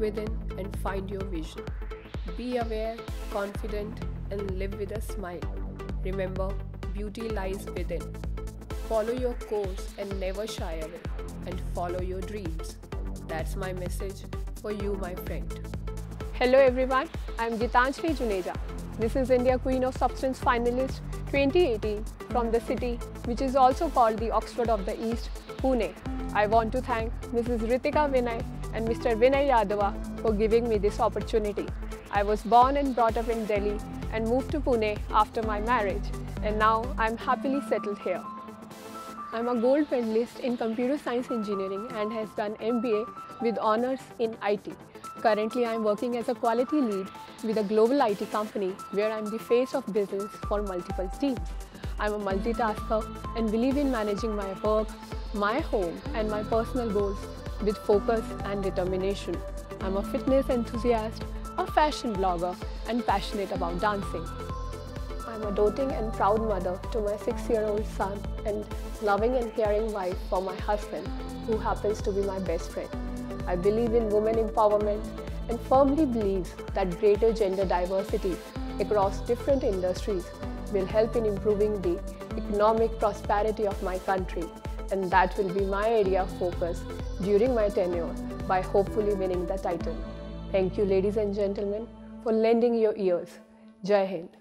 within and find your vision. Be aware, confident, and live with a smile. Remember, beauty lies within. Follow your course and never shy away, and follow your dreams. That's my message for you, my friend. Hello everyone, I am Gitanjali Juneja. This is India Queen of Substance finalist 2018 from the city which is also called the Oxford of the East, Pune. I want to thank Mrs. Ritika Vinay and Mr. Vinay Yadava for giving me this opportunity. I was born and brought up in Delhi and moved to Pune after my marriage and now I am happily settled here. I am a gold medalist in computer science engineering and has done MBA with honors in IT. Currently, I am working as a quality lead with a global IT company where I am the face of business for multiple teams. I am a multitasker and believe in managing my work, my home and my personal goals with focus and determination. I'm a fitness enthusiast, a fashion blogger and passionate about dancing. I'm a doting and proud mother to my six-year-old son and loving and caring wife for my husband who happens to be my best friend. I believe in women empowerment and firmly believe that greater gender diversity across different industries will help in improving the economic prosperity of my country and that will be my area of focus during my tenure by hopefully winning the title. Thank you ladies and gentlemen for lending your ears. Jai Hind.